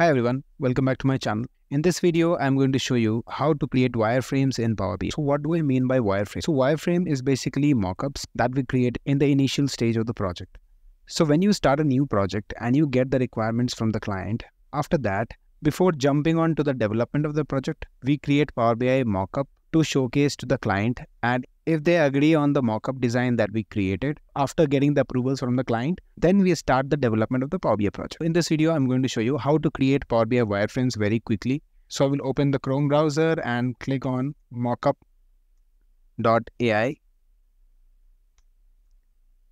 Hi everyone, welcome back to my channel. In this video, I'm going to show you how to create wireframes in Power BI. So what do I mean by wireframe? So wireframe is basically mockups that we create in the initial stage of the project. So when you start a new project and you get the requirements from the client, after that, before jumping on to the development of the project, we create Power BI mockup to showcase to the client and if they agree on the mockup design that we created after getting the approvals from the client, then we start the development of the Power BI project. In this video, I'm going to show you how to create Power BI wireframes very quickly. So I will open the Chrome browser and click on Mokkup.ai.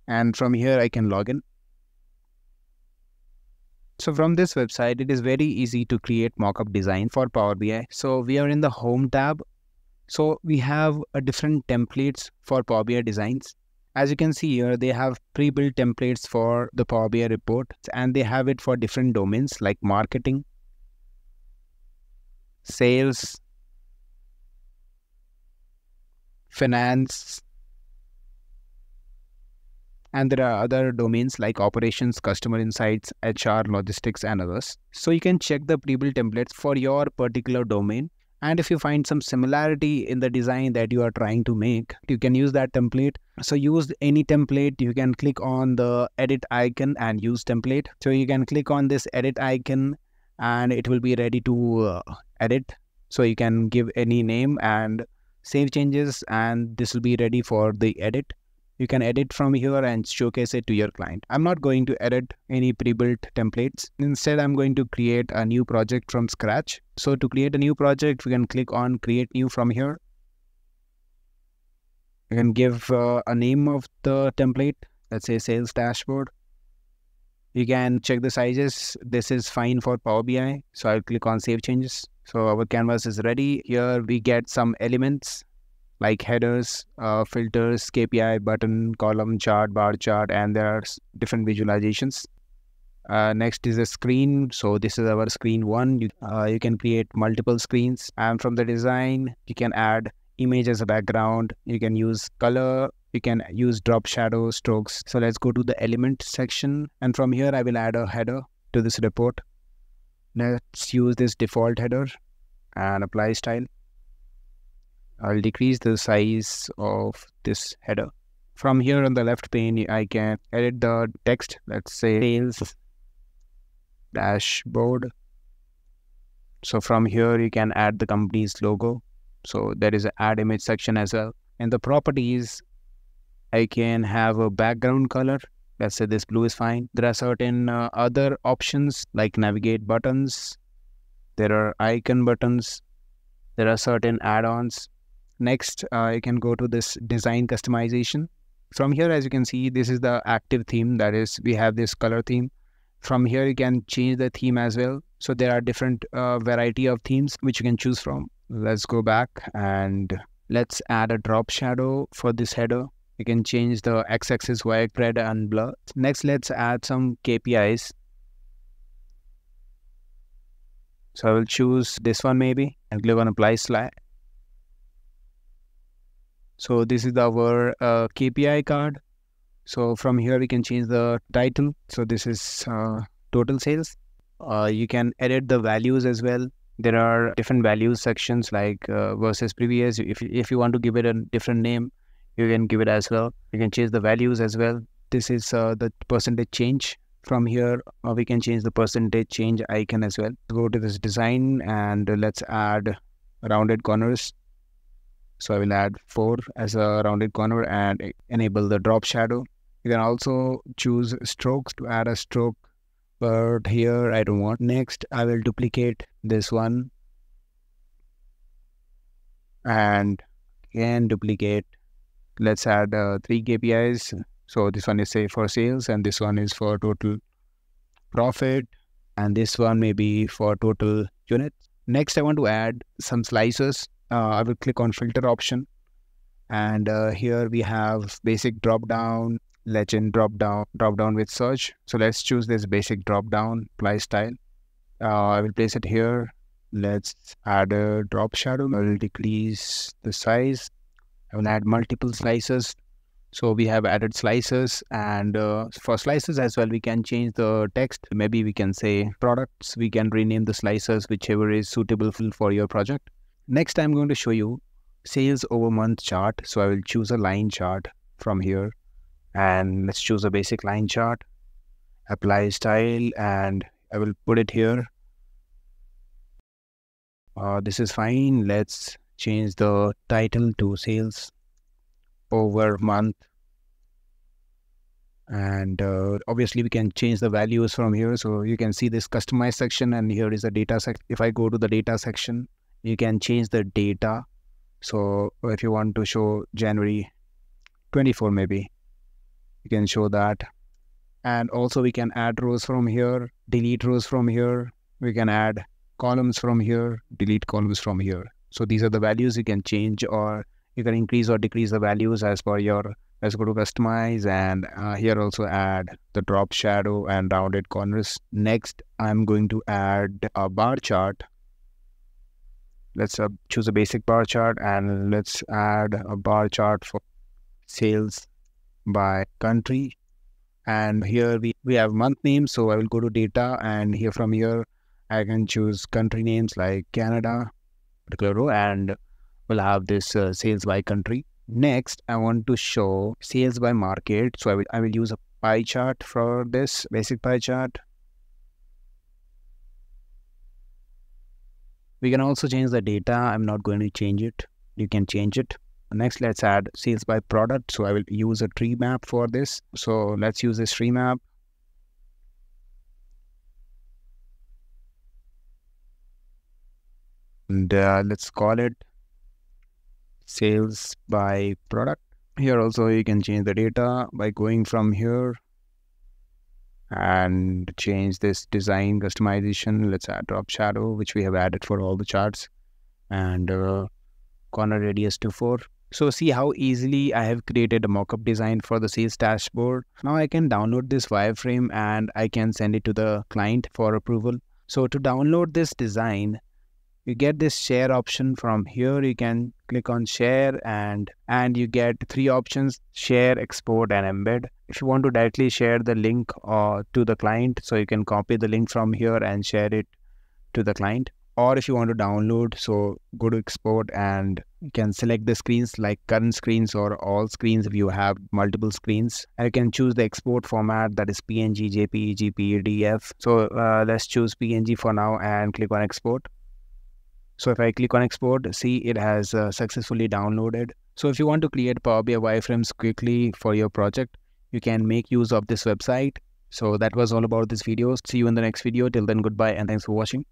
And from here, I can log in. So from this website, it is very easy to create mockup design for Power BI. So we are in the Home tab so we have a different templates for Power BI designs. As you can see here, they have pre-built templates for the Power BI report and they have it for different domains like marketing, sales, finance, and there are other domains like operations, customer insights, HR, logistics, and others. So you can check the pre-built templates for your particular domain and if you find some similarity in the design that you are trying to make you can use that template. So use any template. You can click on the edit icon and use template. So you can click on this edit icon and it will be ready to uh, edit. So you can give any name and save changes and this will be ready for the edit you can edit from here and showcase it to your client. I'm not going to edit any pre-built templates. Instead, I'm going to create a new project from scratch. So to create a new project, we can click on create new from here. You can give uh, a name of the template. Let's say sales dashboard. You can check the sizes. This is fine for Power BI. So I'll click on save changes. So our canvas is ready. Here we get some elements like headers, uh, filters, KPI, button, column, chart, bar chart, and there are different visualizations. Uh, next is a screen. So this is our screen one. You, uh, you can create multiple screens. And from the design, you can add image as a background. You can use color. You can use drop shadow strokes. So let's go to the element section. And from here, I will add a header to this report. Let's use this default header and apply style. I'll decrease the size of this header. From here on the left pane, I can edit the text. Let's say sales dashboard. So from here, you can add the company's logo. So there is an add image section as well. In the properties, I can have a background color. Let's say this blue is fine. There are certain uh, other options like navigate buttons. There are icon buttons. There are certain add-ons Next, uh, you can go to this design customization. From here, as you can see, this is the active theme. That is, we have this color theme. From here, you can change the theme as well. So there are different uh, variety of themes which you can choose from. Let's go back and let's add a drop shadow for this header. You can change the x-axis, white, red, and blur. Next, let's add some KPIs. So I will choose this one maybe and click on apply slide. So this is our uh, KPI card. So from here we can change the title. So this is uh, total sales. Uh, you can edit the values as well. There are different values sections like uh, versus previous. If, if you want to give it a different name, you can give it as well. You can change the values as well. This is uh, the percentage change. From here, uh, we can change the percentage change icon as well. Go to this design and let's add rounded corners so I will add 4 as a rounded corner and enable the drop shadow. You can also choose strokes to add a stroke, but here I don't want. Next, I will duplicate this one and again duplicate. Let's add uh, three KPIs. So this one is say for sales and this one is for total profit and this one may be for total units. Next, I want to add some slices uh, I will click on filter option. And uh, here we have basic drop down, legend drop down, drop down with search. So let's choose this basic drop down, apply style. Uh, I will place it here. Let's add a drop shadow. I will decrease the size. I will add multiple slices. So we have added slices and uh, for slices as well, we can change the text. Maybe we can say products. We can rename the slices, whichever is suitable for your project. Next, I'm going to show you sales over month chart. So I will choose a line chart from here and let's choose a basic line chart, apply style and I will put it here. Uh, this is fine. Let's change the title to sales over month and uh, obviously we can change the values from here so you can see this customize section and here is the data section if i go to the data section you can change the data. So if you want to show january 24 maybe you can show that. And also we can add rows from here delete rows from here. We can add columns from here delete columns from here. So these are the values you can change or you can increase or decrease the values as per your let's go to customize. And uh, here also add the drop shadow and rounded corners. Next i'm going to add a bar chart let's uh, choose a basic bar chart and let's add a bar chart for sales by country and here we, we have month names so i will go to data and here from here i can choose country names like canada particular row and will have this uh, sales by country. Next, I want to show sales by market. So I will, I will use a pie chart for this basic pie chart. We can also change the data. I'm not going to change it. You can change it. Next, let's add sales by product. So I will use a tree map for this. So let's use this tree map. And uh, let's call it sales by product. Here also you can change the data by going from here and change this design customization. Let's add drop shadow, which we have added for all the charts and uh, corner radius to 4. So see how easily I have created a mockup design for the sales dashboard. Now I can download this wireframe and I can send it to the client for approval. So to download this design, you get this share option from here you can click on share and and you get three options share export and embed. If you want to directly share the link uh, to the client so you can copy the link from here and share it to the client. Or if you want to download so go to export and you can select the screens like current screens or all screens if you have multiple screens. And you can choose the export format that is png jpeg pdf so uh, let's choose png for now and click on export so if I click on export, see it has uh, successfully downloaded. So if you want to create Power BI wireframes quickly for your project, you can make use of this website. So that was all about this video. See you in the next video. Till then, goodbye and thanks for watching.